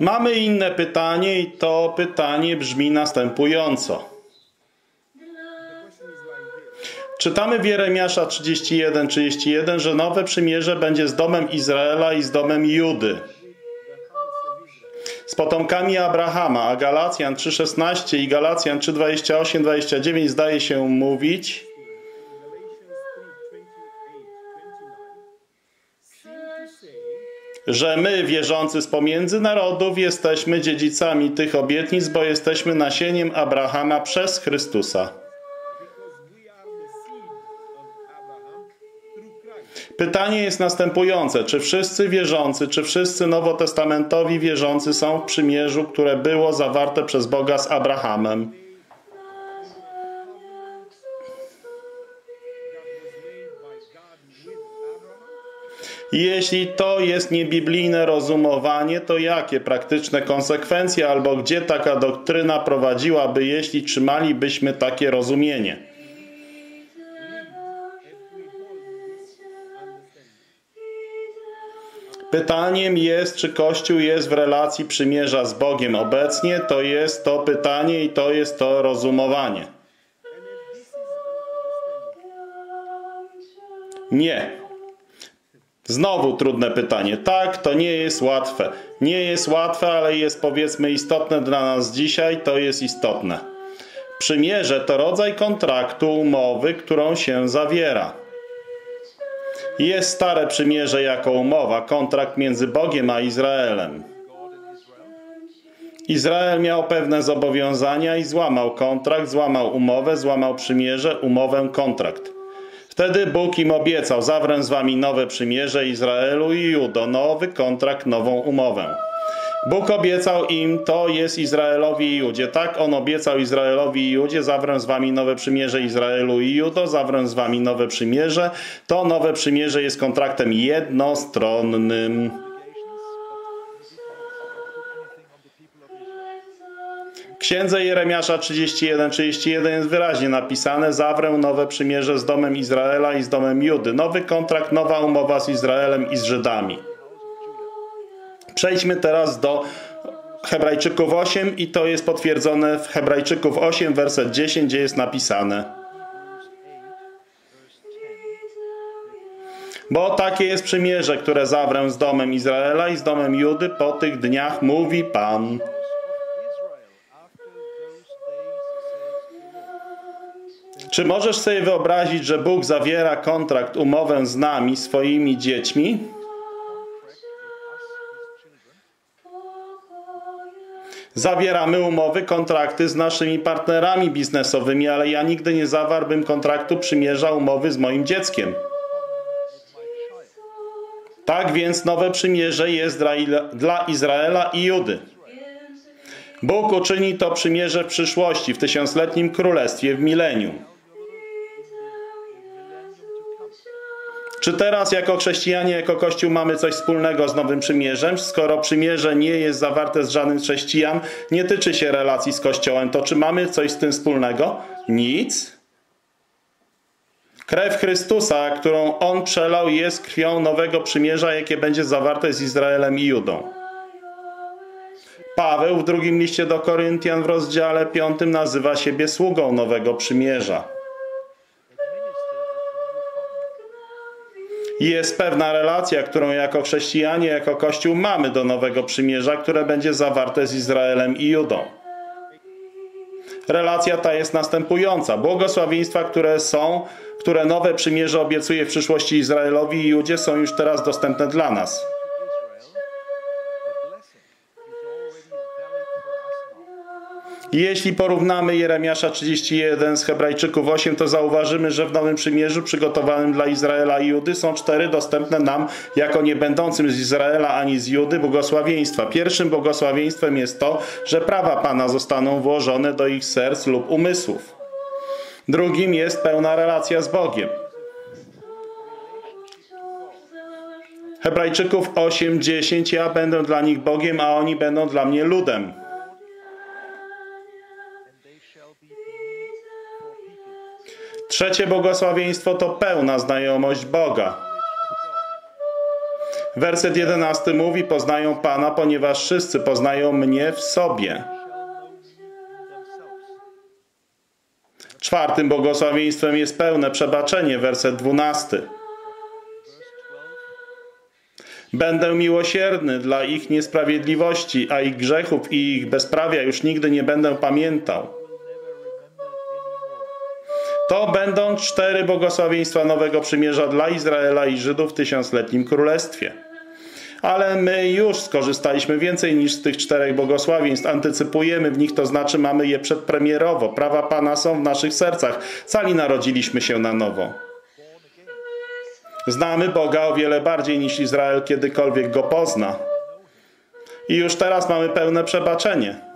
Mamy inne pytanie i to pytanie brzmi następująco. Czytamy w Jeremiasza 31, 31, że nowe przymierze będzie z domem Izraela i z domem Judy. Z potomkami Abrahama, a Galacjan 3,16 i Galacjan 3,28, 29 zdaje się mówić, że my, wierzący z pomiędzy narodów, jesteśmy dziedzicami tych obietnic, bo jesteśmy nasieniem Abrahama przez Chrystusa. Pytanie jest następujące. Czy wszyscy wierzący, czy wszyscy nowotestamentowi wierzący są w przymierzu, które było zawarte przez Boga z Abrahamem? Jeśli to jest niebiblijne rozumowanie, to jakie praktyczne konsekwencje albo gdzie taka doktryna prowadziłaby, jeśli trzymalibyśmy takie rozumienie? Pytaniem jest, czy Kościół jest w relacji przymierza z Bogiem obecnie. To jest to pytanie i to jest to rozumowanie. Nie. Znowu trudne pytanie. Tak, to nie jest łatwe. Nie jest łatwe, ale jest powiedzmy istotne dla nas dzisiaj. To jest istotne. Przymierze to rodzaj kontraktu, umowy, którą się zawiera. Jest stare przymierze jako umowa, kontrakt między Bogiem a Izraelem. Izrael miał pewne zobowiązania i złamał kontrakt, złamał umowę, złamał przymierze, umowę, kontrakt. Wtedy Bóg im obiecał, zawrę z wami nowe przymierze Izraelu i Judo, nowy kontrakt, nową umowę. Bóg obiecał im, to jest Izraelowi i Judzie. Tak, On obiecał Izraelowi i Judzie, zawrę z wami nowe przymierze Izraelu i Judo, zawrę z wami nowe przymierze. To nowe przymierze jest kontraktem jednostronnym. Księdze Jeremiasza 31, 31 jest wyraźnie napisane zawrę nowe przymierze z domem Izraela i z domem Judy. Nowy kontrakt, nowa umowa z Izraelem i z Żydami. Przejdźmy teraz do Hebrajczyków 8 i to jest potwierdzone w Hebrajczyków 8, werset 10, gdzie jest napisane. Bo takie jest przymierze, które zawrę z domem Izraela i z domem Judy po tych dniach, mówi Pan. Czy możesz sobie wyobrazić, że Bóg zawiera kontrakt, umowę z nami, swoimi dziećmi? Zawieramy umowy, kontrakty z naszymi partnerami biznesowymi, ale ja nigdy nie zawarłbym kontraktu, przymierza, umowy z moim dzieckiem. Tak więc nowe przymierze jest dla Izraela i Judy. Bóg uczyni to przymierze w przyszłości, w tysiącletnim królestwie, w milenium. Czy teraz jako chrześcijanie, jako Kościół mamy coś wspólnego z Nowym Przymierzem? Skoro przymierze nie jest zawarte z żadnym chrześcijan, nie tyczy się relacji z Kościołem, to czy mamy coś z tym wspólnego? Nic. Krew Chrystusa, którą On przelał, jest krwią nowego przymierza, jakie będzie zawarte z Izraelem i Judą. Paweł w drugim liście do Koryntian w rozdziale 5 nazywa siebie sługą nowego przymierza. Jest pewna relacja, którą jako chrześcijanie, jako Kościół mamy do Nowego Przymierza, które będzie zawarte z Izraelem i Judą. Relacja ta jest następująca. Błogosławieństwa, które są, które Nowe Przymierze obiecuje w przyszłości Izraelowi i Judzie są już teraz dostępne dla nas. Jeśli porównamy Jeremiasza 31 z Hebrajczyków 8, to zauważymy, że w Nowym Przymierzu przygotowanym dla Izraela i Judy są cztery dostępne nam jako nie będącym z Izraela ani z Judy błogosławieństwa. Pierwszym błogosławieństwem jest to, że prawa Pana zostaną włożone do ich serc lub umysłów. Drugim jest pełna relacja z Bogiem. Hebrajczyków 8:10 Ja będę dla nich Bogiem, a oni będą dla mnie ludem. Trzecie błogosławieństwo to pełna znajomość Boga. Werset 11 mówi: Poznają Pana, ponieważ wszyscy poznają mnie w sobie. Czwartym błogosławieństwem jest pełne przebaczenie, werset 12. Verse 12. Będę miłosierny dla ich niesprawiedliwości, a ich grzechów i ich bezprawia już nigdy nie będę pamiętał. Będą cztery błogosławieństwa Nowego Przymierza dla Izraela i Żydów w tysiącletnim królestwie. Ale my już skorzystaliśmy więcej niż z tych czterech błogosławieństw. Antycypujemy w nich, to znaczy mamy je przedpremierowo. Prawa Pana są w naszych sercach. Cali narodziliśmy się na nowo. Znamy Boga o wiele bardziej niż Izrael kiedykolwiek go pozna. I już teraz mamy pełne przebaczenie.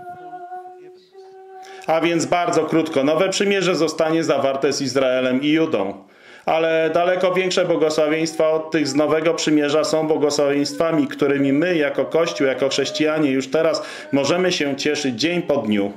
A więc bardzo krótko, nowe przymierze zostanie zawarte z Izraelem i Judą. Ale daleko większe błogosławieństwa od tych z nowego przymierza są błogosławieństwami, którymi my, jako Kościół, jako chrześcijanie, już teraz możemy się cieszyć dzień po dniu.